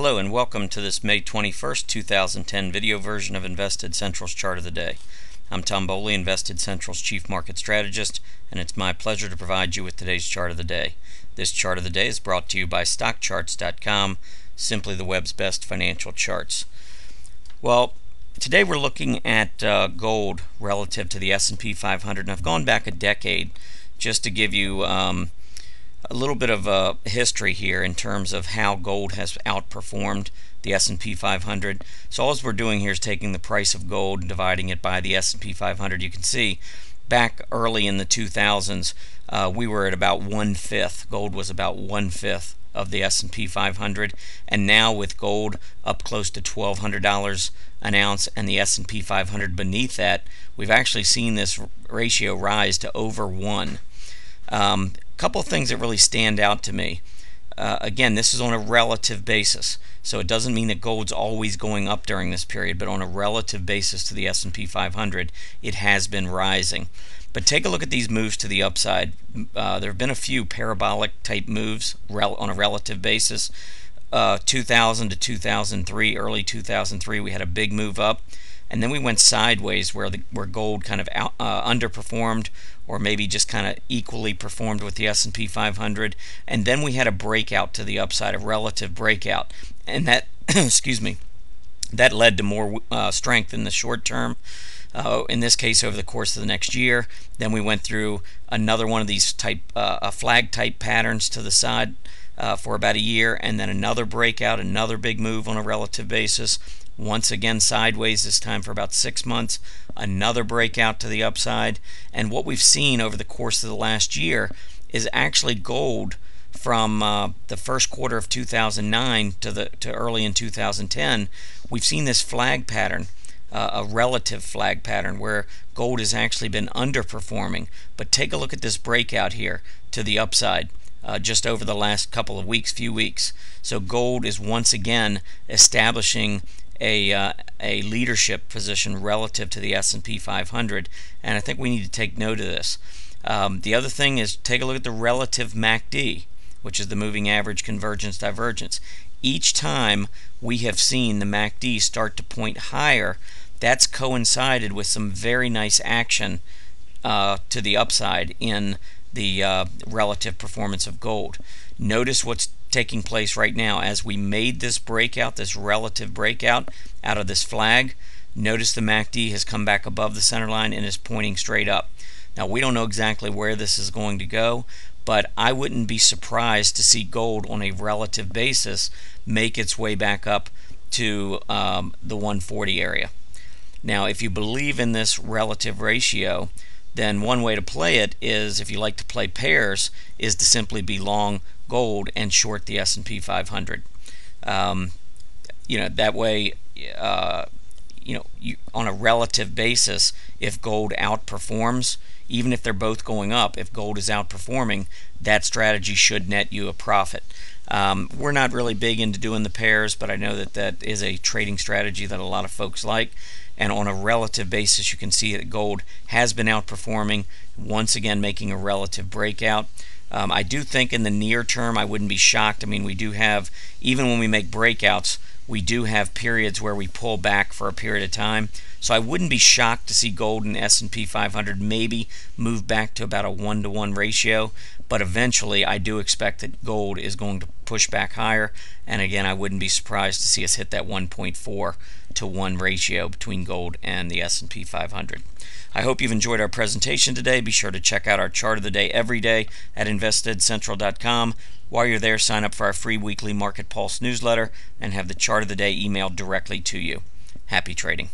Hello and welcome to this May 21st, 2010 video version of Invested Central's Chart of the Day. I'm Tom Bowley, Invested Central's Chief Market Strategist, and it's my pleasure to provide you with today's Chart of the Day. This Chart of the Day is brought to you by StockCharts.com, simply the web's best financial charts. Well, today we're looking at uh, gold relative to the S&P 500, and I've gone back a decade just to give you um, a little bit of a history here in terms of how gold has outperformed the S&P 500. So all we're doing here is taking the price of gold and dividing it by the S&P 500. You can see back early in the 2000s, uh, we were at about one fifth. Gold was about one fifth of the S&P 500, and now with gold up close to $1,200 an ounce and the S&P 500 beneath that, we've actually seen this ratio rise to over one. Um, couple things that really stand out to me. Uh, again, this is on a relative basis, so it doesn't mean that gold's always going up during this period, but on a relative basis to the S&P 500, it has been rising. But take a look at these moves to the upside. Uh, there have been a few parabolic type moves on a relative basis. Uh, 2000 to 2003, early 2003, we had a big move up and then we went sideways where the where gold kind of out, uh, underperformed or maybe just kind of equally performed with the S&P 500 and then we had a breakout to the upside a relative breakout. And that excuse me that led to more uh, strength in the short term uh, in this case over the course of the next year. Then we went through another one of these type uh, flag type patterns to the side uh, for about a year and then another breakout another big move on a relative basis once again sideways this time for about six months, another breakout to the upside. And what we've seen over the course of the last year is actually gold from uh, the first quarter of 2009 to the to early in 2010. We've seen this flag pattern. Uh, a relative flag pattern where gold has actually been underperforming. But take a look at this breakout here to the upside. Uh, just over the last couple of weeks, few weeks. So gold is once again establishing a uh, a leadership position relative to the S&P 500, and I think we need to take note of this. Um, the other thing is take a look at the relative MACD, which is the moving average convergence divergence. Each time we have seen the MACD start to point higher, that's coincided with some very nice action uh, to the upside in the uh, relative performance of gold. Notice what's taking place right now as we made this breakout, this relative breakout out of this flag. Notice the MACD has come back above the center line and is pointing straight up. Now we don't know exactly where this is going to go, but I wouldn't be surprised to see gold on a relative basis make its way back up to um, the 140 area. Now if you believe in this relative ratio, then one way to play it is if you like to play pairs is to simply be long gold and short the S&P 500. Um, you know that way, uh, you know, you, on a relative basis, if gold outperforms, even if they're both going up, if gold is outperforming, that strategy should net you a profit. Um, we're not really big into doing the pairs, but I know that that is a trading strategy that a lot of folks like. And on a relative basis, you can see that gold has been outperforming, once again making a relative breakout. Um, I do think in the near term, I wouldn't be shocked. I mean, we do have, even when we make breakouts, we do have periods where we pull back for a period of time. So I wouldn't be shocked to see gold and S&P 500 maybe move back to about a one to one ratio. But eventually, I do expect that gold is going to push back higher. And again, I wouldn't be surprised to see us hit that 1.4 to 1 ratio between gold and the S&P 500. I hope you've enjoyed our presentation today. Be sure to check out our chart of the day every day at investedcentral.com. While you're there, sign up for our free weekly Market Pulse newsletter and have the chart of the day emailed directly to you. Happy trading.